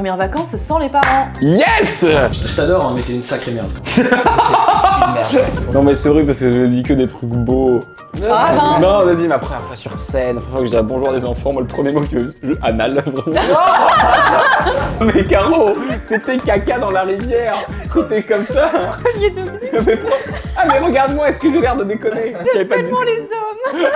premières vacances sans les parents. Yes Je t'adore, hein, mais t'es une sacrée merde. Non mais c'est horrible parce que je dis que des trucs beaux. Ah, non. Non, on a dit ma première fois sur scène, la première fois que je dis bonjour à des enfants, moi le premier mot que tu veux, je... anal, vraiment. mais Caro, c'était caca dans la rivière. C'était comme ça. Mais pourquoi- ah mais regarde-moi, est-ce que j'ai l'air de déconner? De Tellement les hommes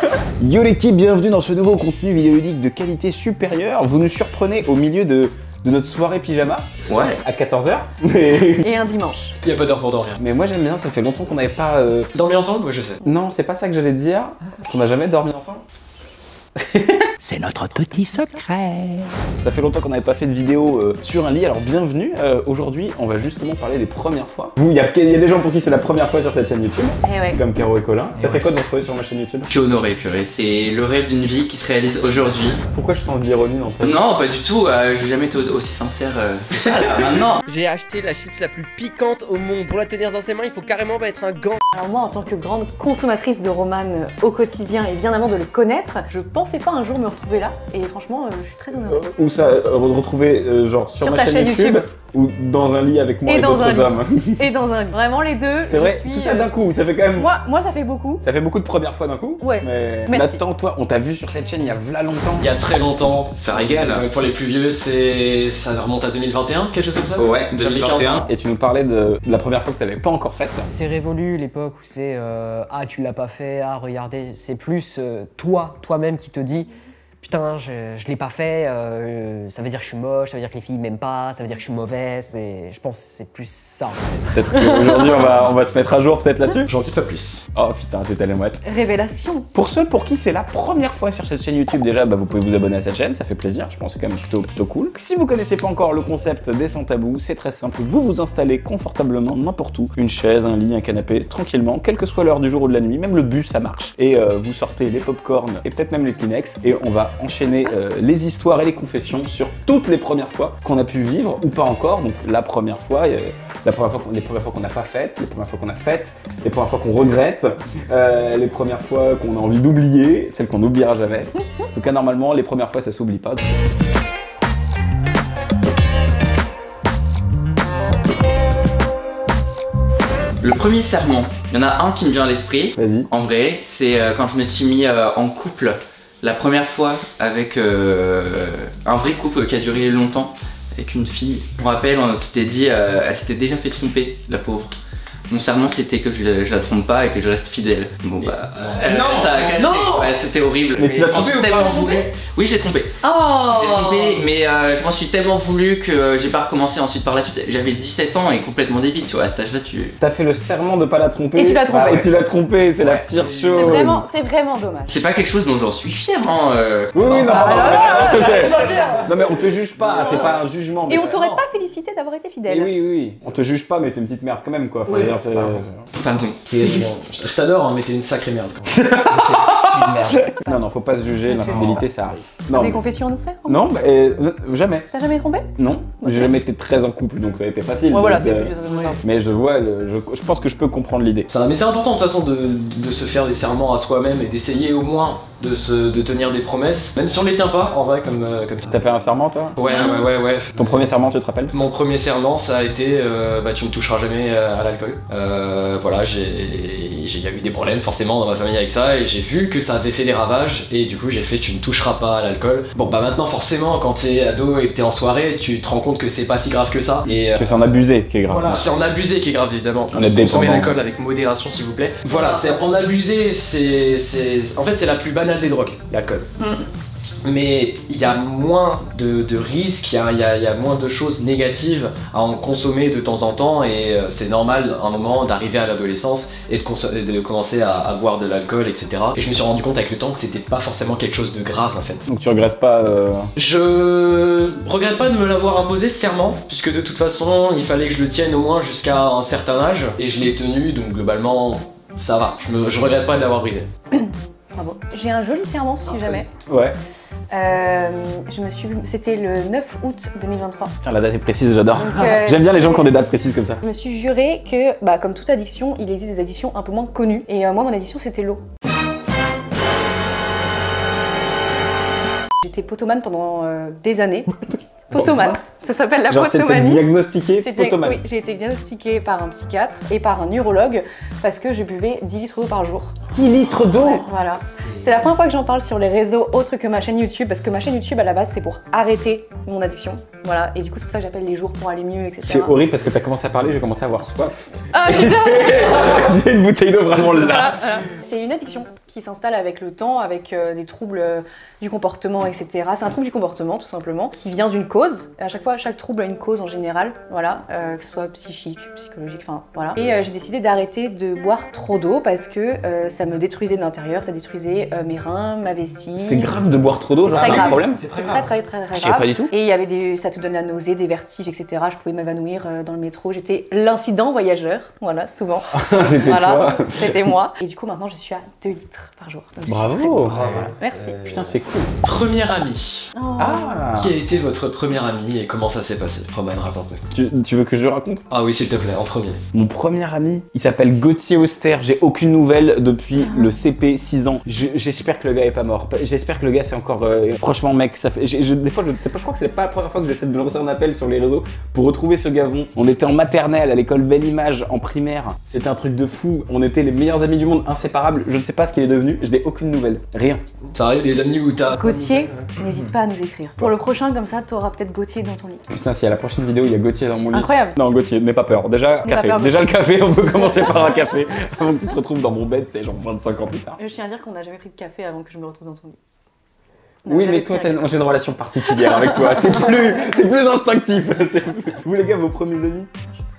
Yo l'équipe, bienvenue dans ce nouveau contenu vidéoludique de qualité supérieure. Vous nous surprenez au milieu de, de notre soirée pyjama Ouais. à 14h. Mais, Et un dimanche. Y a pas d'heure pour dormir. mais moi j'aime bien, ça fait longtemps qu'on n'avait pas... euh, Dormir ensemble? Ouais, je sais. Non, c'est pas ça que j'allais dire, parce qu'on n'a jamais dormi ensemble. C'est notre petit secret. Ça fait longtemps qu'on n'avait pas fait de vidéo euh, sur un lit, alors bienvenue. Euh, Aujourd'hui, on va justement parler des premières fois. Vous, il y, a il y a des gens pour qui c'est la première fois sur cette chaîne YouTube, Eh ouais. comme Caro et Colin. Ça fait quoi de vous retrouver sur ma chaîne YouTube? Je suis honoré, purée. C'est le rêve d'une vie qui se réalise aujourd'hui. Pourquoi je sens de l'ironie dans ta Non, pas du tout. euh, J'ai jamais été au- aussi sincère euh, que ça, là, maintenant. J'ai acheté la chips la plus piquante au monde. Pour la tenir dans ses mains, il faut carrément mettre un gant. Alors moi, en tant que grande consommatrice de romane au quotidien et bien avant de le connaître, je pensais pas un jour me retrouver là. Et franchement, euh, je suis très honorée. Où ça, euh, retrouver euh, genre sur, Sur ma ta chaîne, chaîne YouTube, YouTube. Ou dans un lit avec moi Et et, dans un d'autres lit. hommes Et dans un lit. Vraiment les deux. C'est vrai, suis, tout ça euh, d'un coup, ça fait quand même... Moi, moi, ça fait beaucoup. Ça fait beaucoup de premières fois d'un coup. Ouais. Mais Merci. attends, toi, on t'a vu sur cette chaîne il y a v'là longtemps. Il y a très longtemps. Ça régale. Euh, Pour les plus vieux, c'est ça remonte à 2021, quelque chose comme ça Ouais, 2021. Et tu nous parlais de la première fois que t'avais pas encore faite. C'est révolu l'époque où c'est euh, ah tu l'as pas fait, ah regardez, c'est plus euh, toi, toi-même qui te dis putain je, je l'ai pas fait, euh, ça veut dire que je suis moche, ça veut dire que les filles m'aiment pas, ça veut dire que je suis mauvaise et je pense que c'est plus ça. Peut-être qu'aujourd'hui on va, on va se mettre à jour peut-être là-dessus. J'en dis pas plus. Oh putain, j'étais les mouettes. Révélation. Pour ceux pour qui c'est la première fois sur cette chaîne YouTube, déjà, bah, vous pouvez vous abonner à cette chaîne, ça fait plaisir, je pense que c'est quand même plutôt, plutôt cool. Si vous connaissez pas encore le concept des sans tabous, c'est très simple, vous vous installez confortablement n'importe où, une chaise, un lit, un canapé, tranquillement, quelle que soit l'heure du jour ou de la nuit, même le bus ça marche. Et euh, vous sortez les popcorn et peut-être même les Kleenex, et on va enchaîner euh, les histoires et les confessions sur toutes les premières fois qu'on a pu vivre ou pas encore. Donc la première fois, euh, la première fois les premières fois qu'on n'a pas faites, les premières fois qu'on a faites, les premières fois qu'on regrette, euh, les premières fois qu'on a envie d'oublier, celles qu'on n'oubliera jamais. En tout cas, normalement, les premières fois, ça s'oublie pas. Le premier serment, il y en a un qui me vient à l'esprit. Vas-y. En vrai, c'est quand je me suis mis en couple la première fois avec euh, un vrai couple qui a duré longtemps avec une fille. Me rappelle, on s'était dit, euh, elle s'était déjà fait tromper, la pauvre. Mon serment c'était que je, la- je la trompe pas et que je reste fidèle. Bon bah. euh, Non ça a cassé. Non Ouais, c'était horrible. Mais tu l'as trompé ou pas tellement voulu. Oui, j'ai trompé. Oh J'ai trompé, mais euh, je m'en suis tellement voulu que euh, j'ai pas recommencé ensuite par la suite. J'avais 17 ans et complètement débile, tu vois, à cet âge-là, tu. T'as fait le serment de pas la tromper. Et tu l'as trompée. Ah, et tu l'as trompé, c'est la pire chose. C'est vraiment, c'est vraiment dommage. C'est pas quelque chose dont j'en suis fier, hein. euh. Oui, oui, non, Ah, non, mais- non, on te juge pas, c'est pas un jugement. Et on t'aurait pas félicité d'avoir été fidèle. oui, oui, oui. On te juge pas, mais t'es une petite merde quand même, quoi. Pardon. Bon. Je t'adore, hein, mais t'es une sacrée merde. Quand même. Non, non, faut pas se juger, l'infidélité, ça arrive. Non, Des mais- confessions à nous faire non bah, euh, jamais. T'as jamais trompé? Non, j'ai jamais été très en couple, donc ça a été facile. Ouais, voilà, donc, c'est euh, plus Mais je vois, le- je, je pense que je peux comprendre l'idée. Ça, mais c'est important de toute façon de, de se faire des serments à soi-même et d'essayer au moins de, se, de tenir des promesses, même si on les tient pas en vrai comme, euh, comme T'as fait un serment, toi? Ouais, ouais, ouais, ouais. Ton premier serment, tu te rappelles? Mon premier serment, ça a été euh, bah, tu ne toucheras jamais euh, à l'alcool. Voilà, j'ai- il y a eu des problèmes forcément dans ma famille avec ça et j'ai vu que ça avait fait des ravages et du coup j'ai fait tu ne toucheras pas à l'alcool. Bon bah maintenant forcément quand t'es ado et que t'es en soirée, tu te rends compte que c'est pas si grave que ça et euh, Que c'est en abusé qui est grave. voilà, c'est en abusé qui est grave évidemment. On est Consommer dépendant. l'alcool avec modération s'il vous plaît. Voilà, c'est en abusé, c'est c'est en fait c'est la plus banale des drogues, l'alcool. Mais il y a moins de, de risques, il y a, il y a- il y a moins de choses négatives à en consommer de temps en temps et euh, c'est normal à un moment d'arriver à l'adolescence et de, conso- et de commencer à, à boire de l'alcool, etc. Et je me suis rendu compte avec le temps que c'était pas forcément quelque chose de grave en fait. Donc tu regrettes pas. euh, Je regrette pas de me l'avoir imposé serment, puisque de toute façon il fallait que je le tienne au moins jusqu'à un certain âge, et je l'ai tenu, donc globalement ça va. Je, me, je regrette pas de l'avoir brisé. Bravo. J'ai un joli serment si jamais. Ouais. Euh, je me suis, c'était le 9 août 2023. Tiens, la date est précise, j'adore. Euh, J'aime bien les gens qui ont des dates précises comme ça. Je me suis juré que, bah, comme toute addiction, il existe des addictions un peu moins connues. Et euh, moi, mon addiction, c'était l'eau. J'étais potomane pendant des années. Potomane. Ça s'appelle la Genre, potomanie. diagnostiqué potomanie. oui, j'ai été diagnostiquée par un psychiatre et par un neurologue parce que je buvais 10 litres d'eau par jour. 10 litres d'eau Ouais, voilà. C'est la première fois que j'en parle sur les réseaux autres que ma chaîne YouTube parce que ma chaîne YouTube à la base c'est pour arrêter mon addiction. Voilà. Et du coup c'est pour ça que j'appelle les jours pour aller mieux, etc. C'est horrible parce que t'as commencé à parler, j'ai commencé à avoir soif. Ah, j'ai une bouteille d'eau vraiment là. Voilà, voilà. C'est une addiction qui s'installe avec le temps, avec euh, des troubles euh, du comportement, etc. C'est un trouble du comportement, tout simplement, qui vient d'une cause. À chaque fois, chaque trouble a une cause en général, voilà, euh, que ce soit psychique, psychologique, enfin voilà. Et euh, j'ai décidé d'arrêter de boire trop d'eau parce que euh, ça me détruisait de l'intérieur, ça détruisait euh, mes reins, ma vessie. C'est grave de boire trop d'eau, genre c'est un grave. problème C'est très très grave. très très très grave. pas du tout. Et il y avait des, ça te donne la nausée, des vertiges, etc. Je pouvais m'évanouir euh, dans le métro. J'étais l'incident voyageur, voilà, souvent. C'était Voilà, toi. c'était moi. Et du coup, maintenant, je suis à 2 litres par jour. Donc, Bravo. Bravo. Merci. Putain, c'est cool. Premier ami. Oh. Ah Qui a été votre premier ami et comment ça s'est passé Roman, raconte-nous. tu, tu veux que je raconte? Ah oui, s'il te plaît, en premier. Mon premier ami, il s'appelle Gauthier Auster. J'ai aucune nouvelle depuis Ah. le CP 6 ans. Je- J'espère que le gars est pas mort. J'espère que le gars c'est encore. euh, franchement, mec, ça fait. je- des fois, je sais pas. Je crois que c'est pas la première fois que j'essaie de lancer un appel sur les réseaux pour retrouver ce gavon. On était en maternelle à l'école Belle Image en primaire. C'était un truc de fou. On était les meilleurs amis du monde, inséparables. Je ne sais pas ce qu'il est devenu. Je n'ai aucune nouvelle. Rien. Ça arrive les amis où t'as. Gauthier, n'hésite pas à nous écrire. Pour le prochain, comme ça, t'auras peut-être Gauthier dans ton Putain, si à la prochaine vidéo il y a Gauthier dans mon lit. Incroyable. Non, Gauthier, n'aie pas peur. Déjà, café. peur, Déjà le café, on peut commencer par un café avant que tu te retrouves dans mon bed, c'est genre 25 ans plus tard. Je tiens à dire qu'on n'a jamais pris de café avant que je me retrouve dans ton lit. Oui, mais toi, j'ai une relation particulière avec toi. C'est plus, c'est plus instinctif. Plus- Vous, les gars, vos premiers amis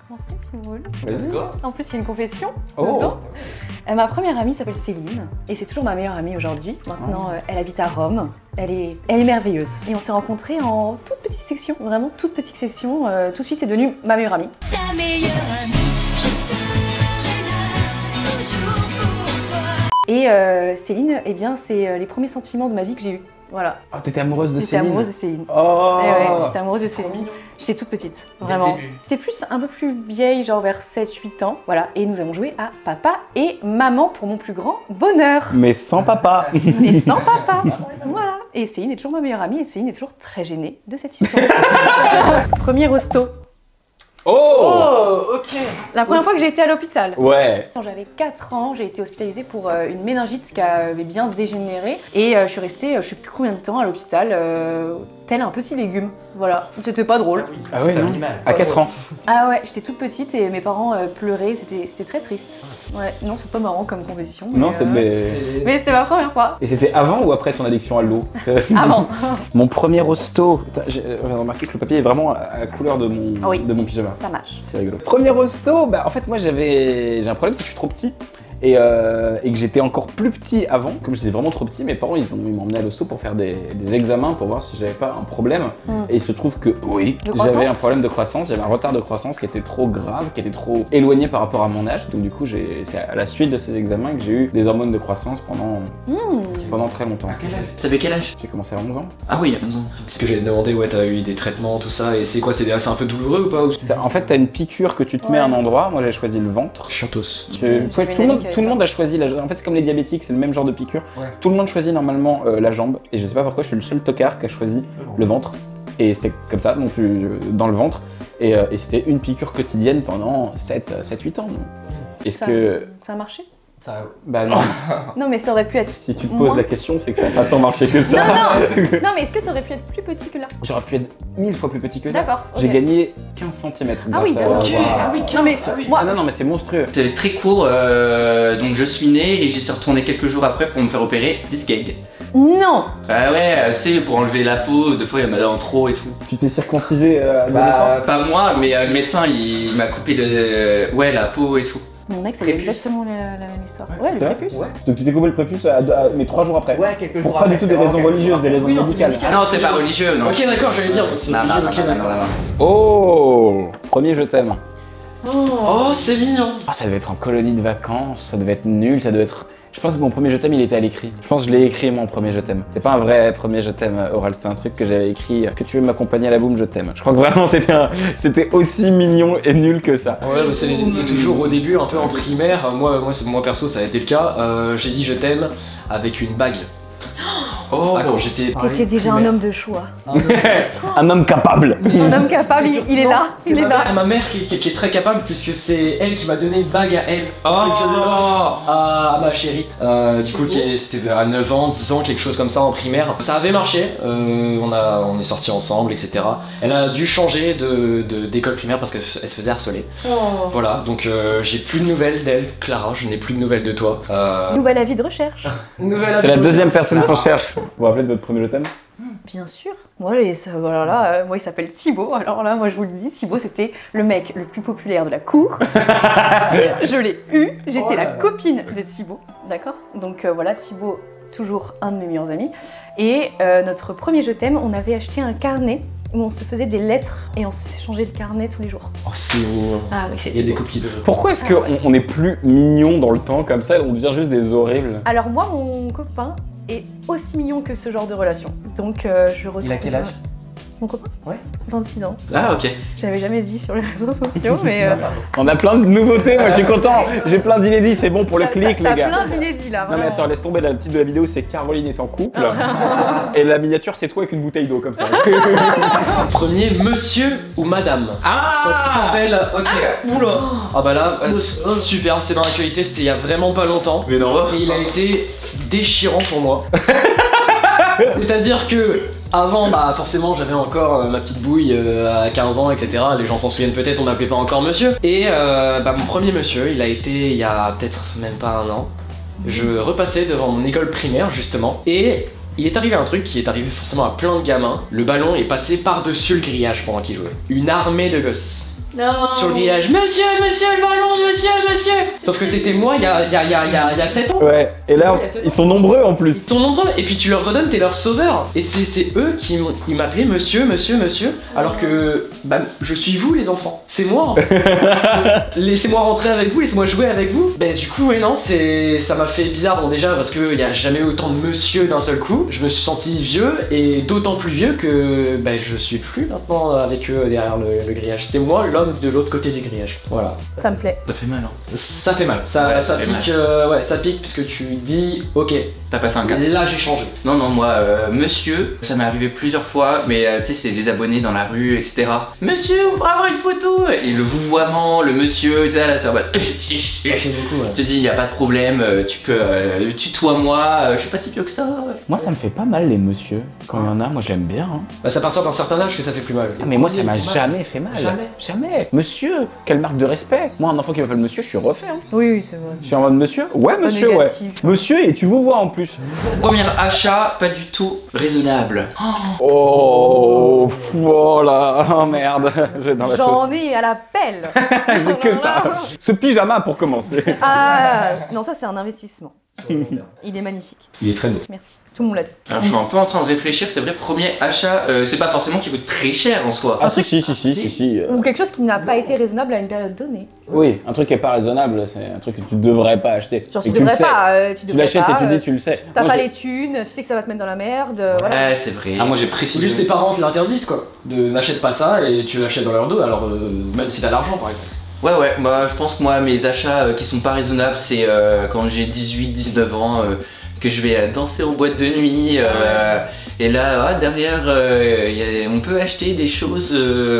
Commencez, si vous voulez. Vas-y. En plus, il y a une confession. Oh. dedans. Euh, ma première amie s'appelle Céline et c'est toujours ma meilleure amie aujourd'hui. Maintenant, euh, elle habite à Rome. Elle est, elle est merveilleuse. Et on s'est rencontrés en toute petite section, vraiment toute petite section. Euh, tout de suite, c'est devenu ma meilleure amie. Ta meilleure amie, je serai là, toujours pour toi. Et euh, Céline, eh bien, c'est euh, les premiers sentiments de ma vie que j'ai eus. Voilà. Oh, t'étais amoureuse de J'étais Céline amoureuse de Céline. Oh Eh ouais, j'étais amoureuse de Céline. mignon. J'étais toute petite, vraiment. C'était plus un peu plus vieille, genre vers 7-8 ans. Voilà. Et nous avons joué à papa et maman pour mon plus grand bonheur. Mais sans papa mais sans papa. Voilà. Et Céline est toujours ma meilleure amie et Céline est toujours très gênée de cette histoire. Premier hosto. Oh, Oh, ok. La première fois que j'ai été à l'hôpital. Ouais Quand j'avais 4 ans, j'ai été hospitalisée pour euh, une méningite qui avait bien dégénéré. Et euh, je suis restée, euh, je sais plus combien de temps à l'hôpital, euh, tel un petit légume. Voilà. C'était pas drôle. Ah un non. À 4 ans. Ah ouais, j'étais toute petite et mes parents euh, pleuraient. C'était c'était très triste. Ouais, non, c'est pas marrant comme confession. Non, euh, c'est mais... C'était ma première fois. Et c'était avant ou après ton addiction à l'eau Avant. Mon premier hosto. Putain, J'ai euh, remarqué que le papier est vraiment à la couleur de mon, Ah oui. de mon pyjama. Ça marche. C'est rigolo. Premier hosto, bah en fait moi j'avais j'ai un problème c'est que je suis trop petit et, euh, et que j'étais encore plus petit avant. Comme j'étais vraiment trop petit, mes parents ils ont ils m'ont emmené à l'hosto pour faire des, des examens pour voir si j'avais pas un problème. Hmm. Et il se trouve que oui, j'avais un problème de croissance, j'avais un retard de croissance qui était trop grave, qui était trop éloigné par rapport à mon âge. Donc du coup j'ai c'est à la suite de ces examens que j'ai eu des hormones de croissance pendant Hmm. pendant très longtemps. T'avais quel âge? J'ai commencé à 11 ans. Ah oui, il y a 11 ans. Ce que j'ai demandé, ouais, t'as eu des traitements, tout ça, et c'est quoi C'est un peu douloureux ou pas En fait, t'as une piqûre que tu te mets à un endroit. Moi, j'ai choisi le ventre. Chantos. Tu- J'avais ouais, tout le monde, tout le monde a choisi la. En fait, c'est comme les diabétiques, c'est le même genre de piqûre. Ouais. Tout le monde choisit normalement euh, la jambe, et je sais pas pourquoi, je suis le seul tocard qui a choisi le ventre. Et c'était comme ça, donc tu- dans le ventre. Et, euh, et c'était une piqûre quotidienne pendant 7-8 ans. Est-ce que. Ça a marché? Ça... Bah non. Non, mais ça aurait pu être. si tu te poses Moins. la question, c'est que ça n'a pas tant marché que ça. Non, non Non, mais est-ce que t'aurais pu être plus petit que là? J'aurais pu être mille fois plus petit que là. D'accord. J'ai gagné 15 cm. Ah oui, d'accord. Ok, ah oui, Non, mais moi. Ah non, non, mais c'est monstrueux. C'était très court, euh, donc je suis né et j'y suis retourné quelques jours après pour me faire opérer des gags. Non Ah ouais, euh, tu sais, pour enlever la peau, des fois il y en a en trop et tout. Tu t'es circoncisé euh, à Bah, l'adolescence? pas moi, mais euh, le médecin il, m'a coupé le, ouais, la peau et tout. Mon ex, elle a Prépuce. exactement la, la même histoire. Ouais, le C'est vrai prépuce. Donc tu t'es coupé le prépuce, à- à- mais trois jours après. Ouais, quelques Pour pas du tout des raisons religieuses, des raisons Oui, non, c'est médicales. médical. Ah non, c'est pas religieux, non. Ok, d'accord, j'allais dire. c'est Non, non, non, ok, non, non, d'accord. non, non. Oh Premier je t'aime. Oh, c'est mignon. Ah, ça devait être en colonie de vacances, ça devait être nul, ça devait être. Je pense que mon premier je t'aime il était à l'écrit. Je pense que je l'ai écrit mon premier je t'aime. C'est pas un vrai premier je t'aime euh, oral, c'est un truc que j'avais écrit. euh, Que tu veux m'accompagner à la boum, je t'aime. Je crois que vraiment c'était un- c'était aussi mignon et nul que ça. Ouais, mais c'est c'est toujours au début, un peu en primaire. Moi, moi, c'est- moi perso, ça a été le cas. Euh, j'ai dit je t'aime avec une bague. Oh, Ah, quand j'étais. T'étais déjà un homme de choix. Un homme capable. Un homme capable, il, il est là, il est ma là. mère, ma mère qui, qui- qui est très capable puisque c'est elle qui m'a donné une bague à elle. Oh. À, à ma chérie. Euh, du coup, c'était à 9 ans, 10 ans, quelque chose comme ça en primaire. Ça avait marché. euh, on, a, on est sortis ensemble, etc. Elle a dû changer de- de- d'école primaire parce qu'elle se faisait harceler. Voilà, donc euh, j'ai plus de nouvelles d'elle. Clara, je n'ai plus de nouvelles de toi. Euh, Nouvel avis de recherche. C'est la deuxième personne qu'on cherche. Vous vous rappelez de votre premier thème? Bien sûr. Moi, et ça, voilà, là, euh, moi, il s'appelle Thibaut. Alors là, moi, je vous le dis, Thibaut, c'était le mec le plus populaire de la cour. je l'ai eu. J'étais Oh la là. copine de Thibaut. D'accord? Donc euh, voilà, Thibaut, toujours un de mes meilleurs amis. Et euh, notre premier je t'aime, on avait acheté un carnet où on se faisait des lettres et on s'échangeait le carnet tous les jours. Oh, c'est mignon. Ah oui, Il y a des beau. copies de. Pourquoi est-ce qu'on on est plus mignon dans le temps comme ça et on devient juste des horribles Alors moi, mon copain est aussi mignon que ce genre de relation. Donc euh, je retrouve... Il a quel âge? Mon copain Ouais. 26 ans. Ah, ok. J'avais jamais dit sur les réseaux sociaux, mais... euh, On a plein de nouveautés, moi je suis content. J'ai plein d'inédits, c'est bon pour le clic les gars. plein d'inédits là. Non mais attends, laisse tomber, la petite de la vidéo c'est Caroline est en couple. et la miniature c'est toi avec une bouteille d'eau comme ça. Premier, monsieur ou madame ah Appel, ok. Oula Ah bah là, euh, super, c'est dans l'actualité, c'était il y a vraiment pas longtemps. Mais non. Et il a été déchirant pour moi. C'est-à-dire que avant, bah forcément, j'avais encore euh, ma petite bouille euh, à 15 ans, etc. Les gens s'en souviennent peut-être, on m'appelait pas encore monsieur. Et euh, bah, mon premier monsieur, il a été il y a peut-être même pas un an. Je repassais devant mon école primaire justement et il est arrivé un truc qui est arrivé forcément à plein de gamins. Le ballon est passé par-dessus le grillage pendant qu'il jouait. Une armée de gosses Non. sur le grillage. Monsieur, monsieur, le ballon, monsieur, monsieur Sauf que c'était moi il y a, il y, a, il y, a, il y a- il y a 7 ans. Ouais, et là ils sont nombreux en Ils plus. sont nombreux et puis tu leur redonnes, t'es leur sauveur. Et c'est c'est eux qui m'ont- ils m'appelaient monsieur, monsieur, monsieur. Alors que bah, je suis vous les enfants. C'est moi. en fait. laissez-moi rentrer avec vous, laissez-moi jouer avec vous. Bah du coup ouais non, c'est ça m'a fait bizarre bon déjà parce qu'il y a jamais eu autant de monsieur d'un seul coup. Je me suis senti vieux et d'autant plus vieux que bah, je suis plus maintenant avec eux derrière le, le grillage. C'était moi l'homme de l'autre côté du grillage. Voilà. Ça me plaît. Ça fait mal, hein. Ça fait mal. Ça, Ouais, ça, ça fait pique. euh, ouais, ça pique puisque tu dis ok. T'as passé un cap. Là j'ai changé. Non, non, moi, euh, monsieur, ça m'est arrivé plusieurs fois, mais euh, tu sais, c'est des abonnés dans la rue, etc. Monsieur, on pourrait avoir une photo Et le vouvoiement, le monsieur, tu sais, là, c'est en mode. Ça fait beaucoup. ouais. Je te dis, y a pas de problème, euh, tu peux euh, tutoie-moi, euh, je suis pas si vieux que ça. Moi ça me fait pas mal les monsieur. Quand il y en a, moi j'aime bien. hein. Bah, c'est à partir d'un certain âge que ça fait plus mal. Ah, mais moi ça m'a jamais fait mal. Jamais. Jamais. Monsieur, quelle marque de respect. Moi un enfant qui m'appelle monsieur, je suis refait. hein. Oui, oui, c'est vrai. Je suis en mode monsieur Ouais monsieur, ouais. négatif. Monsieur et tu vous vois en plus. Premier achat, pas du tout raisonnable. Oh, voilà. Oh merde. J'ai dans la sauce. J'en ai à la pelle. J'ai que ça. Ce pyjama pour commencer. Ah non, ça c'est un investissement. Il est magnifique. Il est très beau. Merci. Tout le monde l'a dit. Alors, je suis un peu en train de réfléchir, c'est vrai, premier achat, euh, c'est pas forcément qui coûte très cher en soi. Ah si si si si si si. euh, Ou quelque chose qui n'a pas été raisonnable à une période donnée. Oui, un truc qui est pas raisonnable, c'est un truc que tu devrais pas acheter. Genre Et tu le devrais sais. pas. euh, tu Tu devrais l'achètes et pas, tu euh, dis tu le sais. T'as Moi, pas j'ai- les thunes, tu sais que ça va te mettre dans la merde. euh, voilà. Ouais, c'est vrai. Ah moi j'ai précisé. juste les parents qui l'interdisent quoi. De n'achète pas ça et tu l'achètes dans leur dos. Alors euh, même si t'as l'argent par exemple. Ouais, ouais, moi je pense que moi mes achats euh, qui sont pas raisonnables, c'est euh, quand j'ai 18-19 ans euh, que je vais danser aux boîtes de nuit. euh, et là, ah, derrière, a- on peut acheter des choses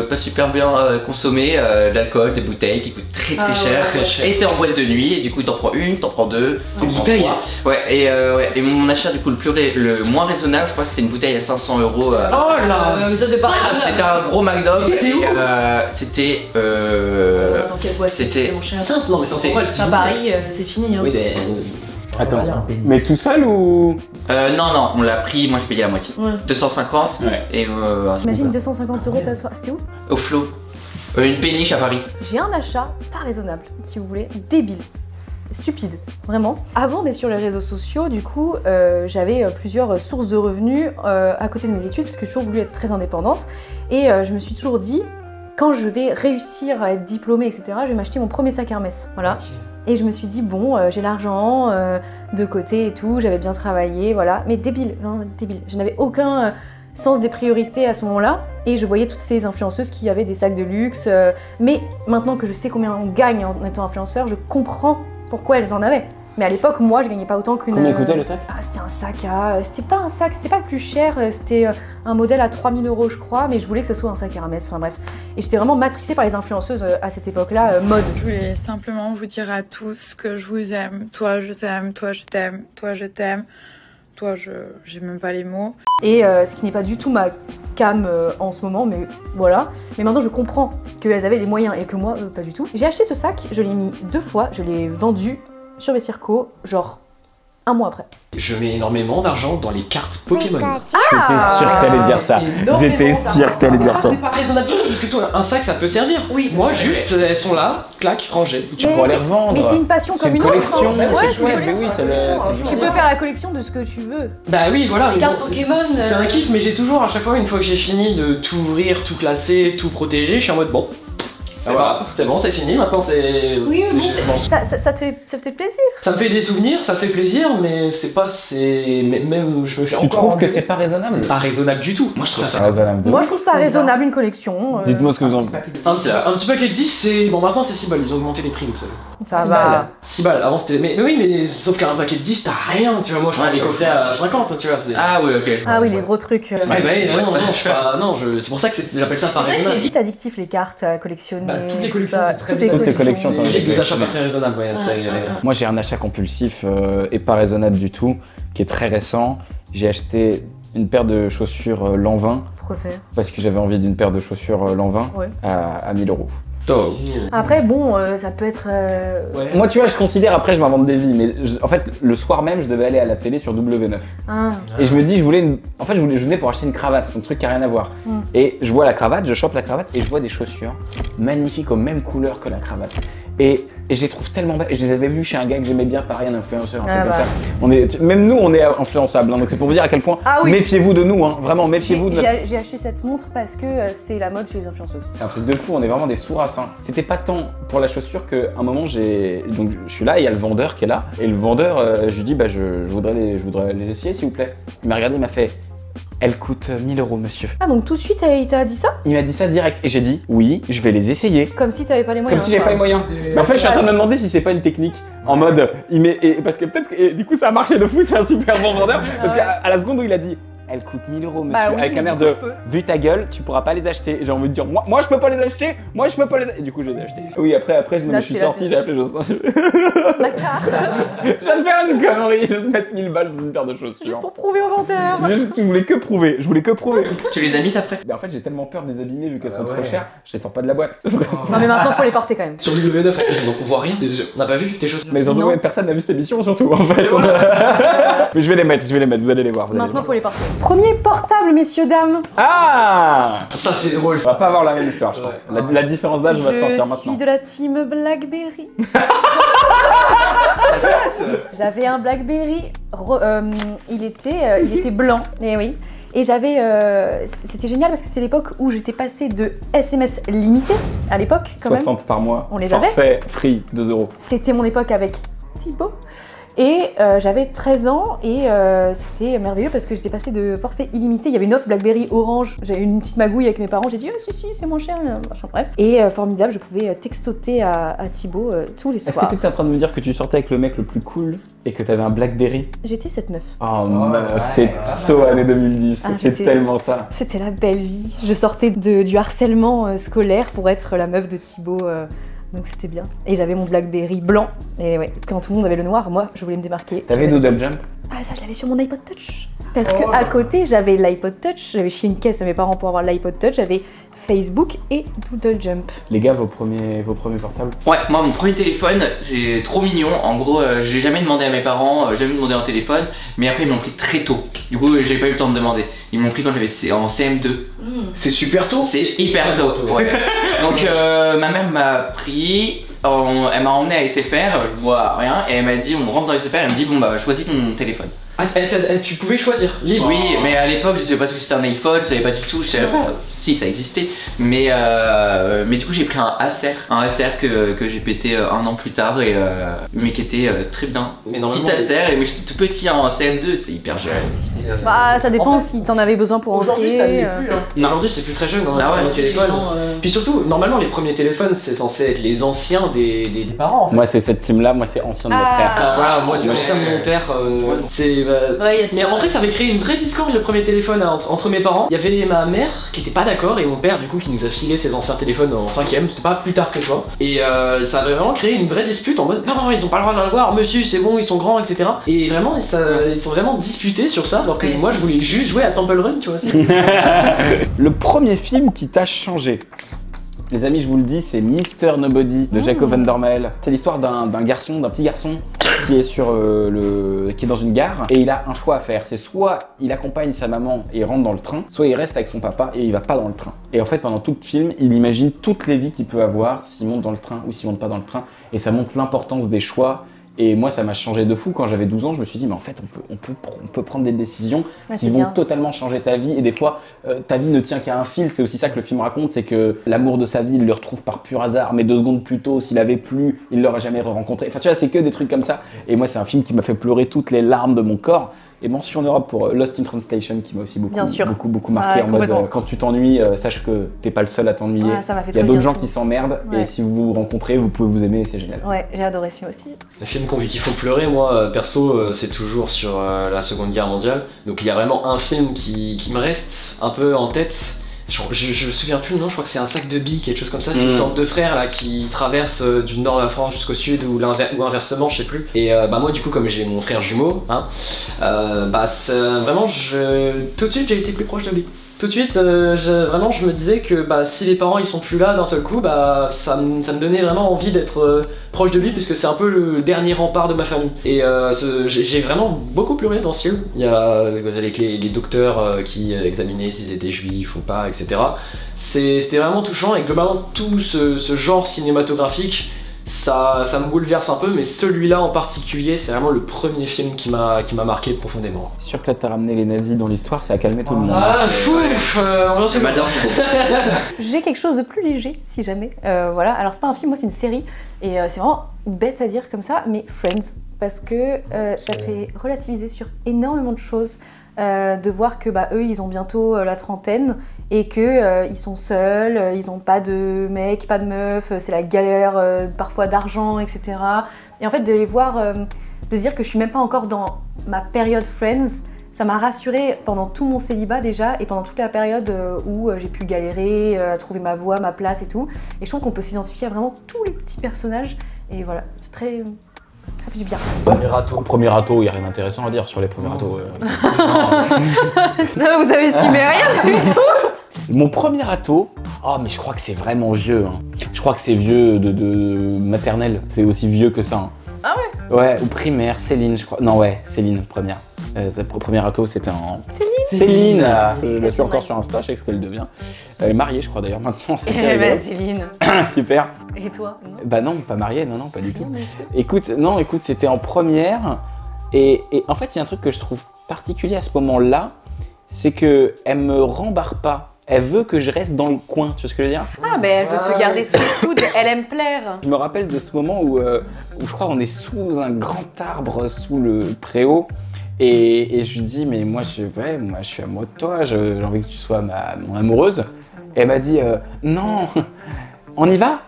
pas super bien consommées, de l'alcool, des bouteilles qui coûtent très très Ah ouais, très cher. Et t'es en boîte de nuit, et du coup t'en prends une, t'en prends deux, t'en prends trois. Ouais, et, euh, ouais, et mon achat du coup le plus ré- le moins raisonnable, je crois que c'était une bouteille à 500 euros. Oh là ça c'est pas C'était un gros McDo. C'était. Euh, Dans quelle boîte c'était- mon cher 500 non mais 500 balles s'il À vous plaît. Paris, euh, c'est fini. Hein. Oui mais. Attends. Mais tout seul ou? Euh, non, non, on l'a pris, moi je payais la moitié. Ouais. 250 Ouais. et euh, T'imagines 250 euros ta soirée C'était où? Au flot. Euh, une péniche à Paris. J'ai un achat pas raisonnable, si vous voulez, débile. Stupide, vraiment. Avant d'être sur les réseaux sociaux, du coup, euh, j'avais euh, plusieurs sources de revenus euh, à côté de mes études, parce que j'ai toujours voulu être très indépendante. Et euh, je me suis toujours dit, quand je vais réussir à être diplômée, etc., je vais m'acheter mon premier sac Hermès. Voilà. Et je me suis dit, bon, euh, j'ai l'argent euh, de côté et tout, j'avais bien travaillé, voilà. Mais débile, hein, débile. Je n'avais aucun euh, sens des priorités à ce moment-là. Et je voyais toutes ces influenceuses qui avaient des sacs de luxe. mais maintenant que je sais combien on gagne en étant influenceur, je comprends pourquoi elles en avaient. Mais à l'époque, moi, je gagnais pas autant qu'une. Combien euh, coûtait le sac ah, C'était un sac à. euh, C'était pas un sac, c'était pas le plus cher, euh, c'était euh, un modèle à 3000 euros, je crois, mais je voulais que ce soit un sac Hermès, enfin bref. Et j'étais vraiment matrixée par les influenceuses à cette époque-là, mode. Je voulais simplement vous dire à tous que je vous aime. Toi, je t'aime. Toi, je t'aime. Toi, je t'aime. Toi, je j'ai même pas les mots. Et euh, ce qui n'est pas du tout ma cam euh, en ce moment, mais voilà. Mais maintenant, je comprends qu'elles avaient les moyens et que moi, euh, pas du tout. J'ai acheté ce sac, je l'ai mis deux fois, je l'ai vendu sur mes circos, genre un mois après. Je mets énormément d'argent dans les cartes Pokémon. J'étais sûr que t'allais dire ça. J'étais sûr que t'allais dire ça. C'est pas raisonnable parce que toi, un sac ça peut servir. Oui. Moi, juste, elles sont là, clac, rangées. Tu pourras les revendre. Mais c'est une passion C'est comme une autre. c'est Ouais, chouette, c'est une mais collection. oui, c'est le- c'est Tu peux faire la collection de ce que tu veux. Bah oui, voilà. Les cartes Pokémon, c'est- C'est euh, un kiff, mais j'ai toujours, à chaque fois, une fois que j'ai fini de tout ouvrir, tout classer, tout protéger, je suis en mode bon. Va, c'est bon, c'est fini, maintenant c'est. Oui, mais bon, je- c'est- bon, ça, ça, ça te fait, ça te fait plaisir. Ça me fait des souvenirs, ça fait plaisir, mais c'est pas. c'est mais Même je me fais Tu encore trouves que c'est pas raisonnable C'est pas raisonnable du tout. Moi je trouve ça. raisonnable. Moi, je trouve ça raisonnable, une collection. euh, Dites-moi ce que vous en Un petit, un petit paquet de 10, c'est. Bon, maintenant c'est 6 balles, ils ont augmenté les prix, vous savez. Ça Six va. balles. 6 balles, avant c'était. Mais, mais oui, mais sauf qu'un paquet de 10, t'as rien, tu vois. Moi je prends les coffrets à 50, tu vois. c'est- Ah ouais, ok. Ah oui, vois. les gros trucs. euh, Ouais, bah, oui, non, non, je suis pas. Non, je... c'est pour ça que j'appelle ça pas que c'est raisonnable. vite addictif les cartes à collectionner. Toutes les collections, c'est très Toutes les Toutes les collections, t'en as des achats pas très raisonnables, ouais. Moi, j'ai un achat compulsif euh, et pas raisonnable du tout, qui est très récent. J'ai acheté une paire de chaussures euh, l'an 20 Pourquoi faire? Parce que j'avais envie d'une paire de chaussures euh, l'an 20 Ouais. à, à 1000 euros. Après, bon, euh, ça peut être. euh, Ouais. Moi, tu vois, je considère après, je m'invente des vies, mais je- en fait, le soir même, je devais aller à la télé sur W9. ah. Et je me dis, je voulais une... En fait, je, voulais, je venais pour acheter une cravate, un truc qui a rien à voir. Mm. Et je vois la cravate, je chope la cravate et je vois des chaussures magnifiques aux mêmes couleurs que la cravate. Et, et je les trouve tellement belles. Et je les avais vues chez un gars que j'aimais bien, pareil, un influenceur, un truc Ah comme bah. ça. On est, même nous, on est influençables. hein. donc c'est pour vous dire à quel point, Ah oui. méfiez-vous de nous. Hein. Vraiment, méfiez-vous de J'ai notre... j'ai- acheté cette montre parce que euh, c'est la mode chez les influenceuses. C'est un truc de fou, on est vraiment des sourds hein. C'était pas tant pour la chaussure qu'à un moment, j'ai. Donc je suis là, il y a le vendeur qui est là. Et le vendeur, euh, je lui dis, bah je, je voudrais les, je voudrais les essayer, s'il vous plaît. Il m'a regardé, il m'a fait. Elle coûte 1000 euros, monsieur. Ah, donc tout de suite, il t'a dit ça? Il m'a dit ça direct et j'ai dit oui, je vais les essayer. Comme si t'avais pas les Comme moyens. si j'avais pas les moyens. Mais en fait, je suis en train de me demander si c'est pas une technique en mode il met et parce que peut-être du coup ça a marché de fou, c'est un super bon vendeur parce Ouais. qu'à la seconde où il a dit elle coûte 1000 euros monsieur Bah oui, avec air coup, de vu ta gueule tu pourras pas les acheter. J'ai envie de dire moi, moi je peux pas les acheter, moi je peux pas les et du coup je les ai achetés. Oui après après je, Là, me suis sorti j'ai appelé Jocelyn. La carte. je viens de faire une connerie, je vais mettre 1000 balles dans une paire de Juste chaussures. pour prouver au vendeur. Juste, je voulais que prouver, je voulais que prouver. Tu les as mis après? Mais en fait j'ai tellement peur de les abîmer vu qu'elles Ah sont ouais. trop chères, je les sors pas de la boîte. Non, mais maintenant, faut les porter quand même. Sur W9 en plus, donc on voit rien. On n'a pas vu tes chaussures. Mais surtout, Non. ouais, personne n'a vu cette émission, surtout, en fait. Mais je vais les mettre, je vais les mettre, vous allez les voir. Maintenant, faut les porter. Premier portable, messieurs, dames. Ah Ça c'est drôle. On va pas avoir la même histoire, je pense. La, la différence d'âge va se Je sentir suis maintenant. de la team Blackberry. J'avais un Blackberry, euh, il, était, euh, il était blanc, et oui. Et j'avais, euh, c'était génial parce que c'est l'époque où j'étais passée de SMS limité, à l'époque quand même. 60 par mois. On les Forfait, free, 2 euros. C'était mon époque avec Thibaut. Et euh, j'avais 13 ans et euh, c'était merveilleux parce que j'étais passée de forfait illimité. Il y avait une offre Blackberry orange. J'avais une petite magouille avec mes parents. J'ai dit, ah si, si, c'est moins cher. euh, machin, bref. Et euh, formidable, je pouvais textoter à, à Thibaut euh, tous les Est-ce que soirs. t'étais en train de me dire que tu sortais avec le mec le plus cool et que t'avais un Blackberry? J'étais cette meuf. Oh, meuf, c'est so année 2010, Ah, c'est tellement ça. C'était la belle vie. Je sortais de, du harcèlement euh, scolaire pour être la meuf de Thibaut. Donc c'était bien. Et j'avais mon Blackberry blanc. Et ouais, quand tout le monde avait le noir, moi, je voulais me démarquer. T'avais Doodle Jump Ah, ça, je l'avais sur mon iPod Touch. Parce que à côté, j'avais l'iPod Touch, j'avais chié une caisse à mes parents pour avoir l'iPod Touch, j'avais Facebook et Doodle Jump. Les gars, vos premiers, vos premiers portables Ouais, moi mon premier téléphone, c'est trop mignon. En gros, euh, j'ai jamais demandé à mes parents, euh, jamais demandé un téléphone, mais après ils m'ont pris très tôt. Du coup, j'ai pas eu le temps de demander. Ils m'ont pris quand j'avais en CM2. C'est super tôt. C'est hyper tôt. ouais. Donc euh, ma mère m'a pris, en- elle m'a emmené à SFR, je vois rien, et elle m'a dit on rentre dans SFR, elle me dit bon bah choisis ton téléphone. Ah, tu pouvais choisir libre. Oui, mais à l'époque je savais pas ce que c'était un iPhone, je savais pas du tout, je savais pas. Si, ça existait, mais, euh, mais du coup j'ai pris un Acer, un Acer que, que j'ai pété euh, un an plus tard, et, euh, mais qui était euh, très bien. Mais Petit Acer, et moi j'étais tout petit en CM2, c'est hyper jeune. Bah, ça dépend En fait, si t'en avais besoin pour Aujourd'hui, ça l'est euh. plus. Hein. Aujourd'hui, c'est plus très jeune. Hein, Ah ouais, euh. Puis surtout, normalement, les premiers téléphones, c'est censé être les anciens des, des, des parents. En fait. Moi, c'est cette team-là, moi, c'est ancien de mes Ah. frères. Euh, voilà, moi c'est de mon père. euh, c'est, bah, Ouais, mais ça. en vrai, ça avait créé une vraie discorde le premier téléphone hein, entre, entre mes parents. Il y avait ma mère qui était pas d'accord et mon père, du coup, qui nous a filé ses anciens téléphones en 5ème. C'était pas plus tard que toi. Et euh, ça avait vraiment créé une vraie dispute en mode non, non, ils ont pas le droit d'en avoir, monsieur, c'est bon, ils sont grands, etc. Et vraiment, ça, ils sont vraiment disputés sur ça, alors que Ouais, moi, je voulais juste jouer à Temple Run, tu vois. Le premier film qui t'a changé les amis, je vous le dis, c'est Mister Nobody de Jacob Van der Mael. C'est l'histoire d'un d'un garçon, d'un petit garçon qui est sur euh, le, qui est dans une gare et il a un choix à faire. C'est soit il accompagne sa maman et il rentre dans le train, soit il reste avec son papa et il va pas dans le train. Et en fait, pendant tout le film, il imagine toutes les vies qu'il peut avoir s'il monte dans le train ou s'il monte pas dans le train. Et ça montre l'importance des choix. Et moi, ça m'a changé de fou. Quand j'avais 12 ans, je me suis dit, mais en fait, on peut, on peut, on peut prendre des décisions Ouais, qui vont bien. totalement changer ta vie. Et des fois, euh, ta vie ne tient qu'à un fil. C'est aussi ça que le film raconte, c'est que l'amour de sa vie, il le retrouve par pur hasard. Mais deux secondes plus tôt, s'il avait plu, il l'aurait jamais rencontré. Enfin, tu vois, c'est que des trucs comme ça. Et moi, c'est un film qui m'a fait pleurer toutes les larmes de mon corps. Et mention en Europe pour euh, Lost in Translation, qui m'a aussi beaucoup, Bien sûr. beaucoup, beaucoup marqué. Ouais, en mode, euh, quand tu t'ennuies, euh, sache que t'es pas le seul à t'ennuyer. Ouais, Il y a d'autres gens qui film. s'emmerdent. Ouais. Et si vous vous rencontrez, vous pouvez vous aimer et c'est génial. Ouais, j'ai adoré ce film aussi. Les films qu'on- qui font pleurer, moi, perso, c'est toujours sur euh, la Seconde Guerre mondiale. Donc il y a vraiment un film qui, qui me reste un peu en tête. Je, je, je me souviens plus le nom, je crois que c'est un sac de billes, quelque chose comme ça. C'est une Mm. sorte de frères là qui traversent euh, du nord de la France jusqu'au sud ou, inversement, je sais plus. Et euh, bah moi, du coup, comme j'ai mon frère jumeau, hein, euh, bah vraiment, je, tout de suite, j'ai été plus proche de lui. Tout de suite, euh, je- vraiment, je me disais que bah, si les parents ils sont plus là d'un seul coup, bah, ça, me- donnait vraiment envie d'être euh, proche de lui, puisque c'est un peu le dernier rempart de ma famille. Et euh, j'ai vraiment beaucoup pleuré dans ce film. Il y a avec les, docteurs qui examinaient s'ils étaient juifs ou pas, etc. C'était vraiment touchant, et globalement, tout ce genre cinématographique. Ça, ça me bouleverse un peu, mais celui-là en particulier, c'est vraiment le premier film qui m'a qui m'a marqué profondément. C'est sûr que là, t'as ramené les nazis dans l'histoire, ça a calmé tout le monde. Ah, fouf euh, on va C'est mal J'ai quelque chose de plus léger, si jamais. Euh, voilà, alors c'est pas un film, moi c'est une série, et euh, c'est vraiment bête à dire comme ça, mais Friends, parce que euh, ça fait relativiser sur énormément de choses, euh, de voir que bah, eux ils ont bientôt euh, la trentaine et que euh, sont seuls, euh, ils ont pas de mec, pas de meuf, c'est la galère parfois d'argent, etc. Et en fait de les voir, de dire que je suis même pas encore dans ma période Friends. Ça m'a rassurée pendant tout mon célibat déjà et pendant toute la période où j'ai pu galérer à trouver ma voie, ma place et tout. Et je trouve qu'on peut s'identifier à vraiment tous les petits personnages. Et voilà, c'est très. Ça fait du bien. Premier râteau. Au premier râteau, il n'y a rien d'intéressant à dire sur les premiers râteaux. euh. Vous avez su, mais rien Mon premier râteau, oh mais je crois que c'est vraiment vieux. hein. Je crois que c'est vieux de, de maternelle, c'est aussi vieux que ça. hein. Ah ouais? Ouais, ou primaire, Céline, je crois. Non, ouais, Céline, première. Euh, sa pr- premier râteau, c'était en. Céline Céline euh, Je la suis encore sur Insta, je sais ce qu'elle devient. Elle est mariée, je crois d'ailleurs, maintenant, c'est Eh ben. Céline. Super. Et toi Bah non, pas mariée, non, non, pas du tout. Écoute, non, écoute, c'était en première. Et, et en fait, il y a un truc que je trouve particulier à ce moment-là, c'est que elle me rembarre pas. Elle veut que je reste dans le coin, tu vois ce que je veux dire? Ah, ben elle veut te garder sous le coude, elle aime plaire. Je me rappelle de ce moment où, euh, où je crois on est sous un grand arbre, sous le préau. Et, je lui dis, mais moi je, ouais, moi, je suis amoureux de toi, j'ai envie que tu sois ma, mon amoureuse. Et elle m'a dit, euh, non, on y va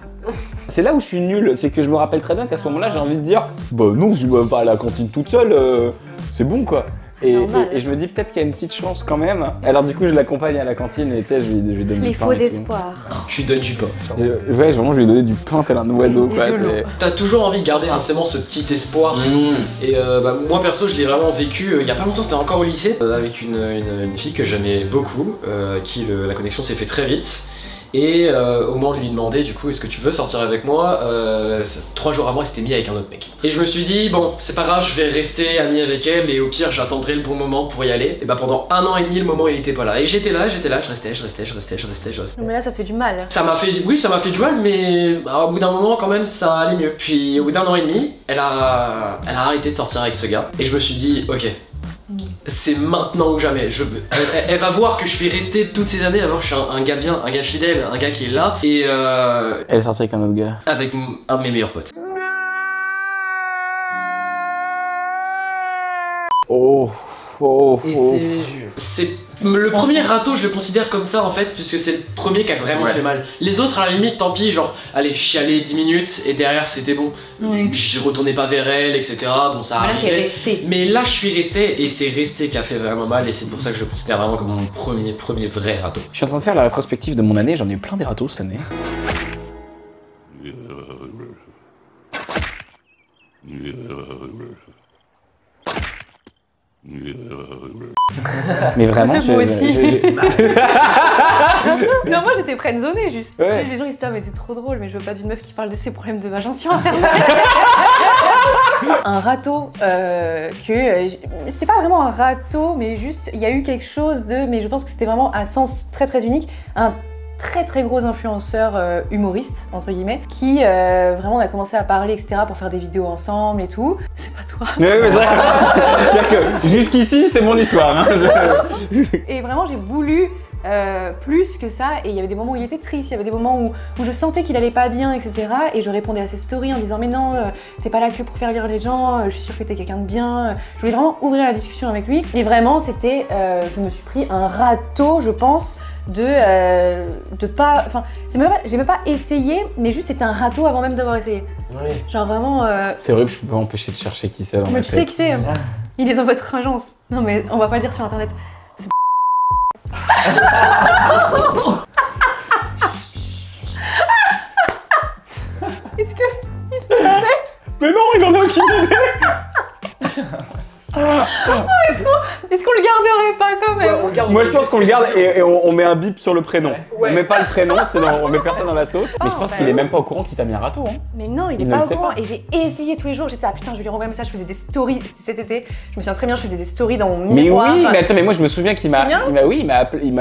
C'est là où je suis nul, c'est que je me rappelle très bien qu'à ce moment-là j'ai envie de dire, bah non, je vais pas à la cantine toute seule, euh, c'est bon quoi. Et, Normal. et- et je me dis peut-être qu'il y a une petite chance quand même. Alors du coup je l'accompagne à la cantine et tu sais, je lui, je lui donne Les du pain faux et tout. espoirs. Tu lui donnes du pain. Je- ouais, vraiment je lui ai donné du pain tel un oiseau T'as toujours envie de garder forcément ce petit espoir. Et euh, bah, moi perso, je l'ai vraiment vécu euh, il y a pas longtemps, c'était encore au lycée, euh, avec une, une- une fille que j'aimais beaucoup, euh, qui le- la connexion s'est fait très vite. Et euh, au moment de lui demander, du coup, est-ce que tu veux sortir avec moi? Euh, ça- Trois jours avant, elle s'était mis avec un autre mec. Et je me suis dit, bon, c'est pas grave, je vais rester ami avec elle, et au pire, j'attendrai le bon moment pour y aller. Et bah pendant un an et demi, le moment, il était pas là. Et j'étais là, j'étais là, je restais, je restais, je restais, je restais, je restais. Mais là, ça te fait du mal. Ça m'a fait, oui, ça m'a fait du mal, mais bah, au bout d'un moment, quand même, ça allait mieux. Puis au bout d'un an et demi, elle a, elle a arrêté de sortir avec ce gars. Et je me suis dit, ok, c'est maintenant ou jamais. Je, elle, elle va voir que je suis resté toutes ces années, d'abord je suis un, un gars bien, un gars fidèle, un gars qui est là, et euh, Elle est sortie avec un autre gars. avec un de mes meilleurs potes. Oh, oh, oh. c'est- C'est le premier râteau, je le considère comme ça en fait, puisque c'est le premier qui a vraiment Ouais. fait mal. Les autres, à la limite, tant pis, genre, allez, chialer 10 minutes et derrière c'était bon. Oui. Je retournais pas vers elle, etc. Bon, ça Voilà, t'es arrivait. resté. Mais là, je suis resté et c'est resté qui a fait vraiment mal et c'est pour ça que je le considère vraiment comme mon premier, premier vrai râteau. Je suis en train de faire la rétrospective de mon année, j'en ai eu plein des râteaux cette année. Mais vraiment, Moi je- aussi. je- je- Non, moi j'étais friendzonée juste. Ouais. Les gens ils se disent, ah, mais t'es trop drôle, mais je veux pas d'une meuf qui parle de ses problèmes de vagin sur internet. un râteau euh, que. euh, c'était pas vraiment un râteau, mais juste il y a eu quelque chose de. Mais je pense que c'était vraiment un sens très très unique. Un très très gros influenceur euh, humoriste, entre guillemets, qui euh, vraiment on a commencé à parler, etc., pour faire des vidéos ensemble et tout. C'est pas toi. Mais oui, mais c'est vrai. C'est-à-dire que jusqu'ici, c'est mon histoire. hein. Je- Et vraiment, j'ai voulu euh, plus que ça. Et il y avait des moments où il était triste, il y avait des moments où, où je sentais qu'il allait pas bien, etc. Et je répondais à ses stories en disant Mais non, euh, t'es pas là que pour faire rire les gens, euh, je suis sûre que t'es quelqu'un de bien. Je voulais vraiment ouvrir la discussion avec lui. Et vraiment, c'était. je me suis pris un râteau, je pense. De, euh, de pas. Enfin, c'est même j'ai même pas essayé, mais juste c'était un râteau avant même d'avoir essayé. Genre vraiment. euh, C'est horrible, je peux pas m'empêcher de chercher qui c'est dans mais ma tu sais qui c'est Il est dans votre agence. Non mais on va pas le dire sur internet. C'est- Est-ce que il le sait? Mais non, il en a aucune idée Est-ce qu'on le garderait pas quand même Moi je pense qu'on le garde et, et on, on met un bip sur le prénom. Ouais. On met pas le prénom, sinon on met personne dans la sauce. Mais je Oh, pense bah qu'il est même pas au courant qu'il t'a mis un râteau. Hein. Mais non, il est Il pas au courant. pas. Et j'ai essayé tous les jours. J'étais ah putain, je vais lui renvoyer un message. Je faisais des stories c'était cet été. Je me souviens très bien, je faisais des stories dans mon Mais miroir. oui, mais attends, mais moi je me souviens qu'il m'a, oui, il m'a appelé,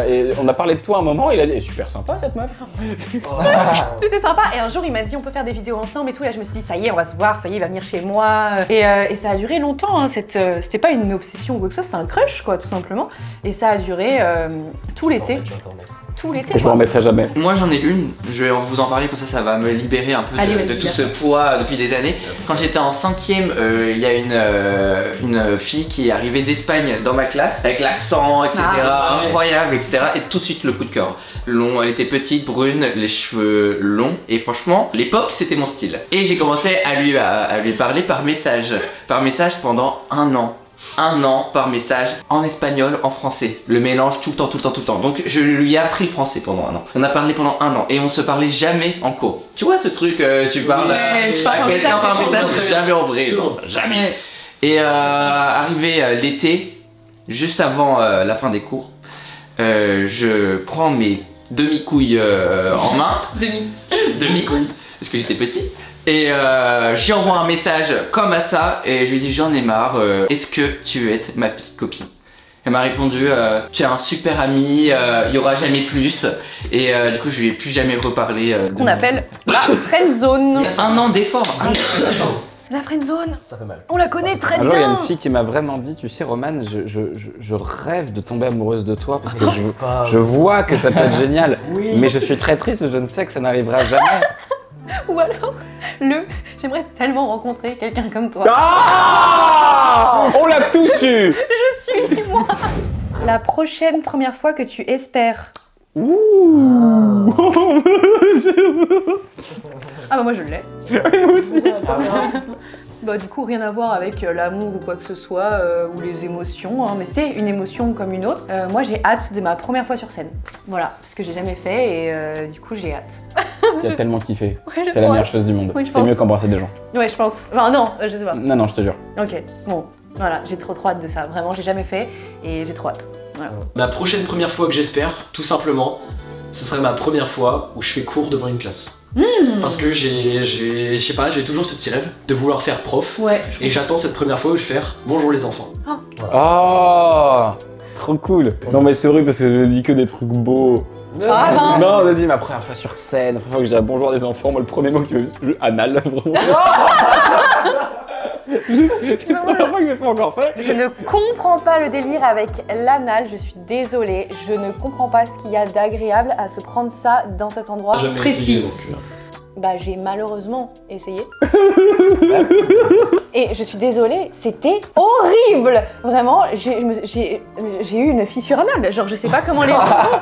on a parlé de toi un moment, il a dit, Eh, super sympa cette meuf. C'était sympa. Et un jour, il m'a dit on peut faire des vidéos ensemble et tout. Et là, je me suis dit ça y est, on va se voir. Ça y est, il va venir chez moi. Et, euh, et ça a duré longtemps. hein, cette, euh, c'était pas une obsession ou quoi que ce soit. C'était un crush, quoi, tout simplement. Et ça a duré euh, tout l'été. Tout l'été. Je me quoi. remettrai jamais. Moi j'en ai une, je vais vous en parler comme ça, ça va me libérer un peu de, Allez, de vas-y, tout ce poids depuis des années. Quand j'étais en cinquième, euh, il y a une, euh, une fille qui est arrivée d'Espagne dans ma classe, avec l'accent, etc. Ah, ouais. incroyable, etc. Et tout de suite le coup de cœur. Long, elle était petite, brune, les cheveux longs, et franchement, l'époque c'était mon style. Et j'ai commencé à lui, à, à lui parler par message, par message pendant un an un an par message en espagnol, en français. Le mélange tout le temps, tout le temps, tout le temps. Donc je lui ai appris le français pendant un an. On a parlé pendant un an et on se parlait jamais en cours. Tu vois ce truc, euh, tu parles Ouais, tu parles message, par message, c'est jamais en vrai, genre, jamais. Et euh, arrivé euh, l'été, juste avant euh, la fin des cours, euh, je prends mes demi-couilles euh, en main. Demi. Demi-couilles, parce que j'étais petit. Et euh, je lui envoie un message comme à ça, et je lui dis j'en ai marre, euh, est-ce que tu veux être ma petite copine? Elle m'a répondu euh, tu es un super ami, euh, il y aura jamais plus. Et euh, du coup je lui ai plus jamais reparlé. euh, Ce qu'on appelle la friend zone. Un an d'effort. un- La friend zone. Ça fait mal. On la connaît très Un jour, il y a bien. une fille qui m'a vraiment dit, tu sais, Roman, je, je, je, je rêve de tomber amoureuse de toi parce que je, je vois que ça peut être génial, mais je suis très triste, je ne sais que ça n'arrivera jamais. Ou alors le j'aimerais tellement rencontrer quelqu'un comme toi. Ah On l'a tous eu Je suis moi. La prochaine première fois que tu espères. Ouh Ah bah moi je l'ai. Moi aussi Bah du coup rien à voir avec euh, l'amour ou quoi que ce soit euh, ou les émotions, hein, mais c'est une émotion comme une autre. Euh, moi j'ai hâte de ma première fois sur scène. Voilà, parce que j'ai jamais fait et euh, du coup j'ai hâte. Tu as tellement kiffé. Ouais, C'est la meilleure chose du monde. Oui, C'est mieux qu'embrasser des gens. Ouais je pense. Enfin non, je sais pas. Non, non, je te jure. Ok, bon, voilà, j'ai trop trop hâte de ça. Vraiment j'ai jamais fait et j'ai trop hâte. Voilà. Ma prochaine première fois que j'espère, tout simplement, ce serait ma première fois où je fais cours devant une classe. Hmm. Parce que j'ai, j'ai- je sais pas, j'ai toujours ce petit rêve de vouloir faire prof. Ouais. Et j'attends cette première fois où je vais faire bonjour les enfants. Oh Trop cool Non mais c'est horrible parce que je dis que des trucs beaux. Ah, Non, on a dit ma première fois sur scène, la première fois que je dirais bonjour des enfants, moi le premier mot que tu veux, je... anal, vraiment. C'est la première fois que j'ai pas encore fait. Je ne comprends pas le délire avec l'anal, je suis désolée. Je ne comprends pas ce qu'il y a d'agréable à se prendre ça dans cet endroit Jamais précis. essayé, euh. Bah j'ai malheureusement essayé. Et je suis désolée, c'était horrible Vraiment, j'ai je eu une fissure anale. Genre je sais pas comment les gens font.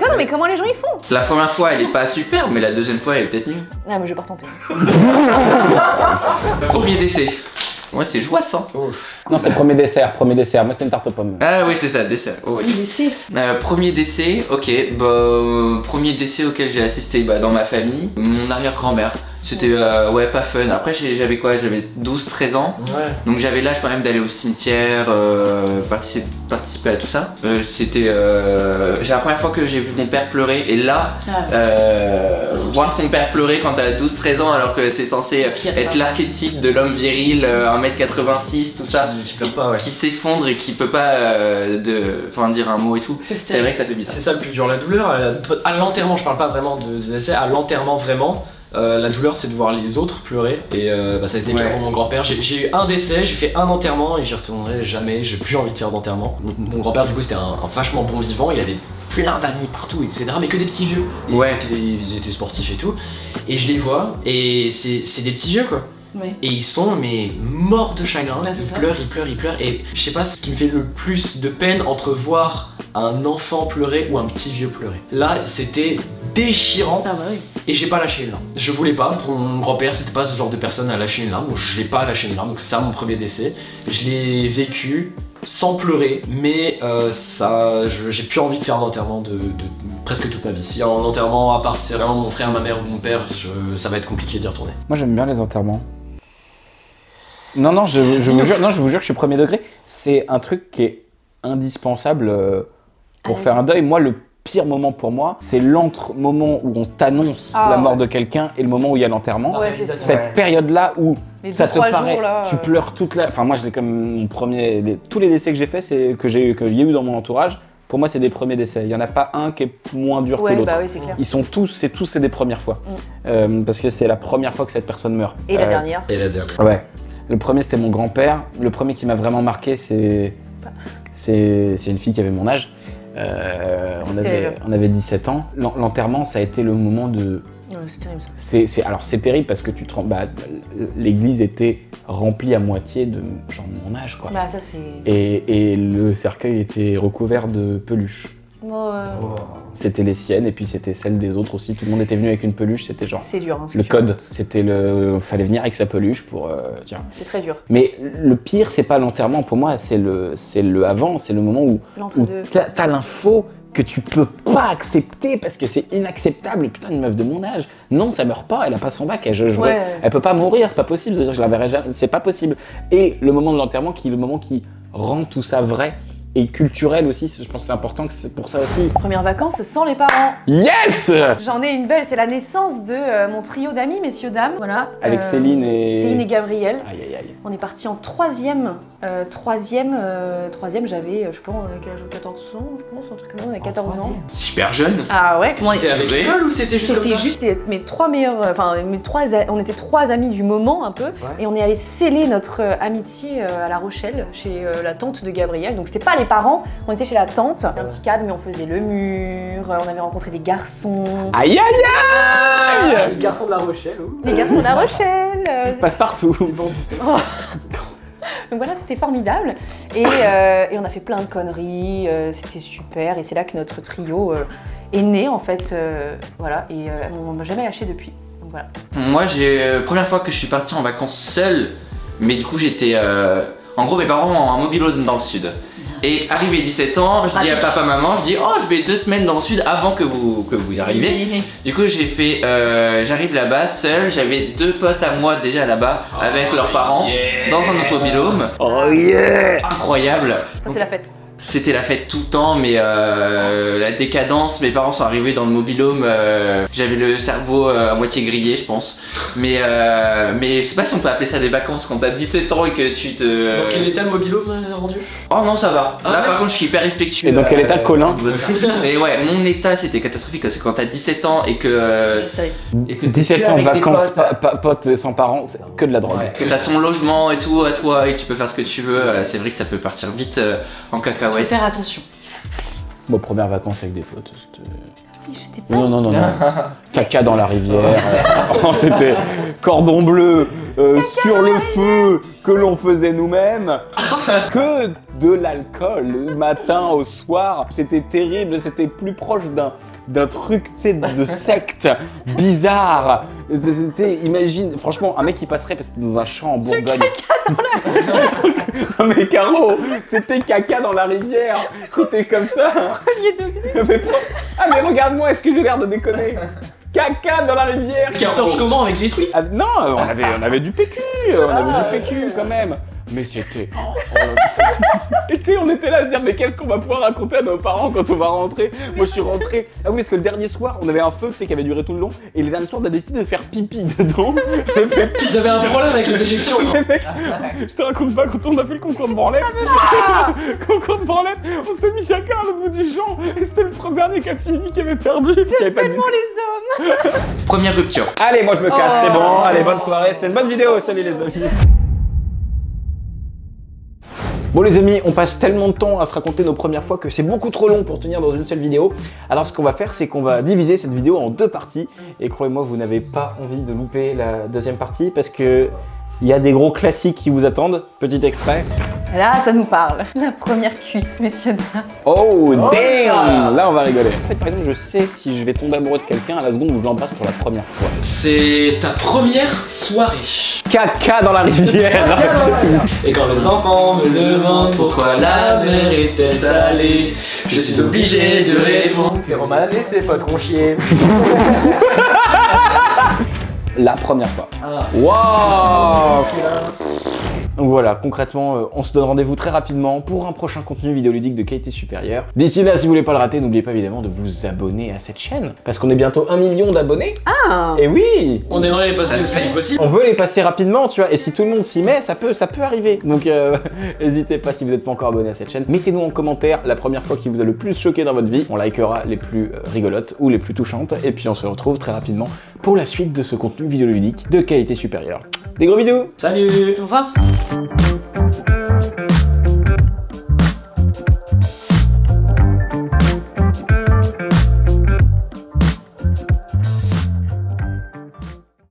Non mais comment les gens ils font? La première fois, elle est pas super, mais la deuxième fois, elle est peut-être mieux. Ah mais je vais pas retenter. Premier décès. Ouais, c'est joissant. Non, c'est le premier dessert, premier dessert. Moi, c'était une tarte aux pommes. Ah oui, c'est ça, dessert. Oh, oui. Décès Euh, premier décès, ok. Bah, euh, premier décès auquel j'ai assisté bah, dans ma famille, mon arrière-grand-mère. C'était euh, ouais pas fun. Après j'avais quoi? J'avais 12-13 ans. Ouais. Donc j'avais l'âge quand même d'aller au cimetière, euh, participer, participer à tout ça. Euh, C'était euh, j'ai la première fois que j'ai vu mon père pleurer et là Ah. euh, voir son père pleurer quand t'as 12-13 ans alors que c'est censé pire, être l'archétype de l'homme viril, euh, 1m86, tout ça, Qui pleure pas, ouais. qui s'effondre et qui peut pas euh, de, enfin dire un mot et tout. C'est vrai que ça fait bizarre. C'est ça le plus dur, la douleur. À, l'enterrement, je parle pas vraiment de, de décès, à l'enterrement vraiment. Euh, la douleur c'est de voir les autres pleurer et euh, bah, ça a été le cas Ouais. pour mon grand-père. J'ai j'ai eu un décès, j'ai fait un enterrement et j'y retournerai jamais, j'ai plus envie de faire d'enterrement. Mon, mon grand-père du coup c'était un, un vachement bon vivant, il avait plein d'amis partout, etc. Mais que des petits vieux. Et Ouais. Ils, étaient, ils étaient sportifs et tout. Et je les vois et c'est c'est des petits vieux quoi. Ouais. Et ils sont mais morts de chagrin, ils ça. pleurent, ils pleurent, ils pleurent. Et je sais pas ce qui me fait le plus de peine entre voir un enfant pleurer ou un petit vieux pleurer. Là, c'était déchirant Ah bah oui. et j'ai pas lâché une larme. Je voulais pas, pour mon grand-père, c'était pas ce genre de personne à lâcher une larme, donc je l'ai pas lâché une larme, donc c'est ça mon premier décès. Je l'ai vécu sans pleurer, mais euh, ça, j'ai plus envie de faire un enterrement de, de presque toute ma vie. Si un enterrement, à part si c'est vraiment mon frère, ma mère ou mon père, je- ça va être compliqué d'y retourner. Moi, j'aime bien les enterrements. Non, non, je, je vous jure, non, je vous jure que je suis premier degré. C'est un truc qui est indispensable euh, pour Ah, faire un deuil. Moi, le pire moment pour moi, c'est l'entre moment où on t'annonce Ah, la mort ouais. de quelqu'un et le moment où il y a l'enterrement. Ouais. Cette Ouais. période-là où Les ça deux, te trois paraît, jours, là, tu euh. pleures toute la. Enfin, moi, j'ai comme mon premier. les- tous les décès que j'ai fait, c'est que j'ai que il y a eu dans mon entourage. Pour moi, c'est des premiers décès. Il y en a pas un qui est moins dur que l'autre. bah oui. Ils sont tous, c'est tous, c'est des premières fois. Mm. Euh, parce que c'est la première fois que cette personne meurt. Et la Euh, dernière Et la dernière. Ouais. Le premier, c'était mon grand-père. Le premier qui m'a vraiment marqué, c'est. C'est c'est une fille qui avait mon âge. Euh, on, avait, on avait 17 ans. L'en- L'enterrement, ça a été le moment de. Ouais, c'est terrible alors, c'est terrible parce que tu te. Bah, l'église était remplie à moitié de gens de mon âge, quoi. Bah ça. Et, et le cercueil était recouvert de peluches. Oh, euh, C'était les siennes et puis c'était celles des autres aussi. Tout le monde était venu avec une peluche. C'était genre. C'est dur. Hein, Le code, c'était le. Fallait venir avec sa peluche pour. euh, tiens. C'est très dur. Mais le pire, c'est pas l'enterrement pour moi, c'est le, c'est le avant, c'est le moment où, L'entre-deux. t'as, l'info que tu peux pas accepter parce que c'est inacceptable. Putain, une meuf de mon âge, non, ça meurt pas, elle a pas son bac, elle, je- elle peut pas mourir, c'est pas possible, je la verrai jamais, c'est pas possible. Et le moment de l'enterrement qui est le moment qui rend tout ça vrai et culturel aussi, je pense que c'est important que c'est pour ça aussi. Première vacances sans les parents. Yes J'en ai une belle, c'est la naissance de euh, mon trio d'amis, messieurs, dames. Voilà. Avec Euh, Céline et. Céline et Gabriel. Aïe aïe aïe. On est parti en troisième. Euh, troisième, euh, troisième j'avais, je sais pas, on avait quel âge 14 ans, je pense, un truc comme ça, on avait 14 ans. Super jeune. Ah ouais, moi, C'était avec l'école ou c'était juste comme C'était juste les- mes trois meilleurs, enfin mes trois, on était trois amis du moment un peu, et on est allé sceller notre amitié euh, à La Rochelle chez euh, la tante de Gabriel. Donc c'était pas les parents, on était chez la tante, un petit cadre, mais on faisait le mur, on avait rencontré des garçons, Aïe aïe Ah, Les garçons de la Rochelle, ou des garçons de La Rochelle. euh, Passe partout. Donc voilà, c'était formidable. Et, euh, et on a fait plein de conneries, euh, c'était super. Et c'est là que notre trio euh, est né en fait. euh, voilà, et euh, on m'a jamais lâché depuis. Donc voilà. Moi, j'ai euh, première fois que je suis parti en vacances seul, mais du coup j'étais, euh, en gros mes parents ont un mobilhome dans le sud. Et arrivé 17 ans, je dis à papa maman, je dis oh je vais deux semaines dans le sud avant que vous que vous arriviez. Du coup j'ai fait, euh, j'arrive là-bas seul, j'avais deux potes à moi déjà là-bas avec leurs parents dans un autre mobilhome, Oh yeah incroyable. Ça c'est la fête. C'était la fête tout le temps, mais euh, la décadence, mes parents sont arrivés dans le mobilhome, euh, j'avais le cerveau euh, à moitié grillé, je pense. Mais, euh, mais je sais pas si on peut appeler ça des vacances quand t'as 17 ans et que tu te. Dans quel état le mobilo m'a rendu? Oh non, ça va. Ah, Là, ouais. par contre, je suis hyper respectueux. Et dans quel état, Colin. Mais ouais, mon état c'était catastrophique parce que quand t'as 17 ans et que. et que t'es 17 que ans, vacances, potes, pa- pa- potes sans parents, c'est que de la drogue. que t'as ton logement et tout à toi et que tu peux faire ce que tu veux, c'est vrai que ça peut partir vite euh, Faire attention. Bon, première vacances avec des potes. c'était- pas. Non, non, non, non. Caca dans la rivière. Oh, C'était cordon bleu euh, sur le feu que l'on faisait nous-mêmes. Que de l'alcool le matin au soir. C'était terrible. C'était plus proche d'un d'un truc, tu sais, de secte bizarre. C'était, imagine, franchement, un mec qui passerait parce que c'était dans un champ en Bourgogne. non mais Caro, c'était caca dans la rivière. C'était comme ça. Ah mais regarde-moi, est-ce que j'ai l'air de déconner? Caca dans la rivière Qui torche comment avec les tweets Ah, Non, on avait, on avait du PQ, on avait du PQ quand même. Mais c'était... oh, oh. Et tu sais, on était là à se dire, mais qu'est-ce qu'on va pouvoir raconter à nos parents quand on va rentrer Moi, je suis rentré... Ah oui, parce que le dernier soir, on avait un feu, tu sais, qui avait duré tout le long. Et le dernier soir, on a décidé de faire pipi dedans. Ils avaient un problème avec les déjections. je te raconte pas quand on a fait le concours de branlette. concours de branlette, on s'était mis chacun à l'autre bout du champ et c'était le dernier qui a fini qui avait perdu. parce qu'il y avait pas de biscuit. les hommes Première rupture. Allez, moi je me casse, Oh. c'est bon. Allez, bonne soirée. C'était une bonne vidéo. Salut les amis. Bon les amis, on passe tellement de temps à se raconter nos premières fois que c'est beaucoup trop long pour tenir dans une seule vidéo. Alors ce qu'on va faire, c'est qu'on va diviser cette vidéo en deux parties. Et croyez-moi, vous n'avez pas envie de louper la deuxième partie parce que il y a des gros classiques qui vous attendent. Petit extrait. Là, ça nous parle. La première cuite, messieurs dames. Oh, damn Là, on va rigoler. En fait, par exemple, je sais si je vais tomber amoureux de quelqu'un à la seconde où je l'embrasse pour la première fois. C'est ta première soirée. Caca dans la rivière Et quand les enfants me demandent pourquoi la mer était salée, je suis obligé de répondre. C'est Roman et ses potes qu'on chier. La première fois. Ah. Waouh Donc voilà, concrètement, euh, on se donne rendez-vous très rapidement pour un prochain contenu vidéoludique de qualité supérieure. D'ici là, si vous voulez pas le rater, n'oubliez pas évidemment de vous abonner à cette chaîne, parce qu'on est bientôt un million d'abonnés. Ah Et oui On aimerait les passer Ça le plus vite possible. On veut les passer rapidement, tu vois, et si tout le monde s'y met, ça peut, ça peut arriver. Donc euh, n'hésitez pas si vous n'êtes pas encore abonné à cette chaîne. Mettez-nous en commentaire la première fois qui vous a le plus choqué dans votre vie. On likera les plus euh, rigolotes ou les plus touchantes. Et puis on se retrouve très rapidement pour la suite de ce contenu vidéoludique de qualité supérieure. Des gros bisous Salut Au revoir Bye.